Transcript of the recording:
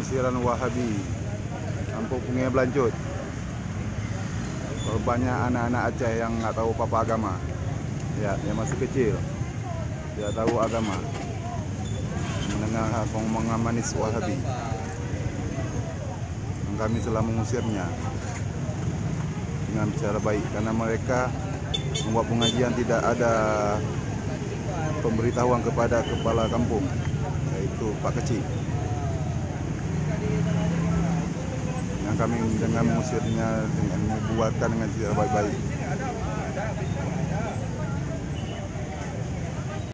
pengusiran Wahabi. Kampung Pungai Belancut Banyak anak-anak Aceh yang nggak tahu apa-apa agama. Ya, yang masih kecil. Tidak tahu agama. Mendengar omongan manis Wahabi. Kami telah mengusirnya. Dengan cara baik. Karena mereka membuat pengajian tidak ada pemberitahuan kepada kepala kampung yaitu Pak Kecil yang kami dengan mengusirnya dengan membuatkan dengan cara baik-baik